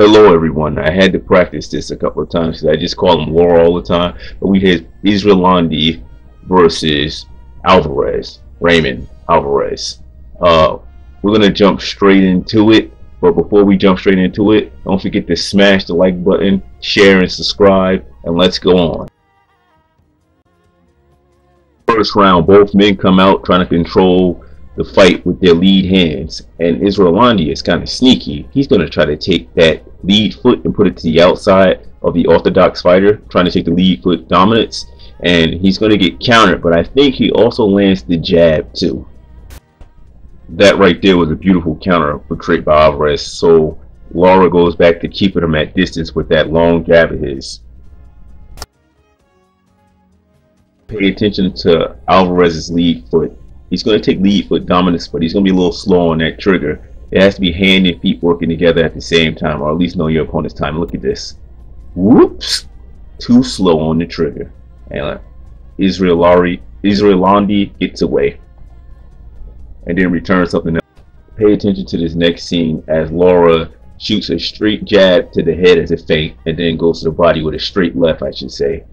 Hello everyone. I had to practice this a couple of times because I just call him Lara all the time. But we had Erislandy versus Alvarez, Raymond Alvarez. Uh, we're gonna jump straight into it. But before we jump straight into it, don't forget to smash the like button, share and subscribe, and let's go on. First round, both men come out trying to control the fight with their lead hands. And Erislandy is kind of sneaky. He's going to try to take that lead foot and put it to the outside of the orthodox fighter, trying to take the lead foot dominance. And he's going to get countered, but I think he also lands the jab too. That right there was a beautiful counter portrayed by Alvarez. So Lara goes back to keeping him at distance with that long jab of his. Pay attention to Alvarez's lead foot He's going to take lead foot dominance, but he's going to be a little slow on that trigger. It has to be hand and feet working together at the same time, or at least know your opponent's time. Look at this. Whoops! Too slow on the trigger. And uh, Israelari, Erislandy gets away. And then returns something else. Pay attention to this next scene as Lara shoots a straight jab to the head as a feint, and then goes to the body with a straight left, I should say.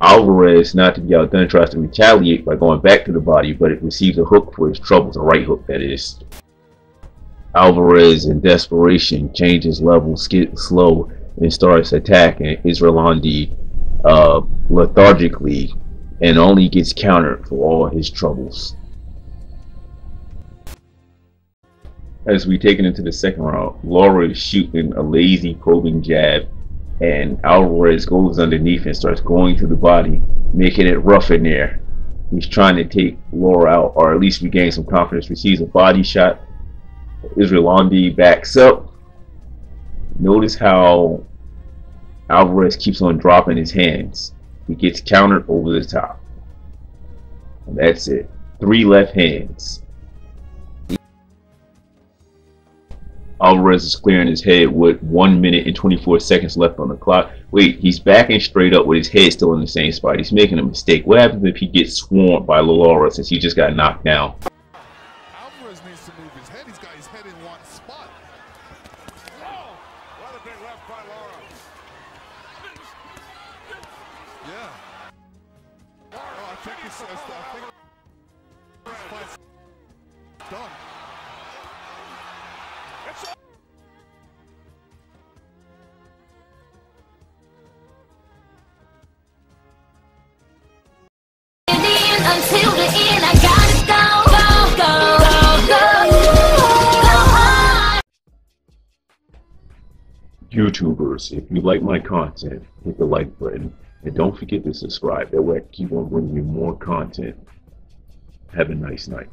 Alvarez, not to be outdone, tries to retaliate by going back to the body, but it receives a hook for his troubles, a right hook that is. Alvarez, in desperation, changes levels, gets slow, and starts attacking Erislandy uh, lethargically, and only gets countered for all his troubles. As we take it into the second round, Lara is shooting a lazy probing jab and Alvarez goes underneath and starts going through the body, making it rough in there. He's trying to take Lara out, or at least regain some confidence. Receives a body shot. Erislandy backs up. Notice how Alvarez keeps on dropping his hands. He gets countered over the top. And that's it. Three left hands. Alvarez is clearing his head with 1 minute and 24 seconds left on the clock. Wait, he's backing straight up with his head still in the same spot. He's making a mistake. What happens if he gets swarmed by Lara since he just got knocked down? Alvarez needs to move his head. He's got his head in one spot. Oh, what a big left by Lara. Yeah. Oh, I think it's, I think done. YouTubers, if you like my content, hit the like button. And don't forget to subscribe. That way I keep on bringing you more content. Have a nice night.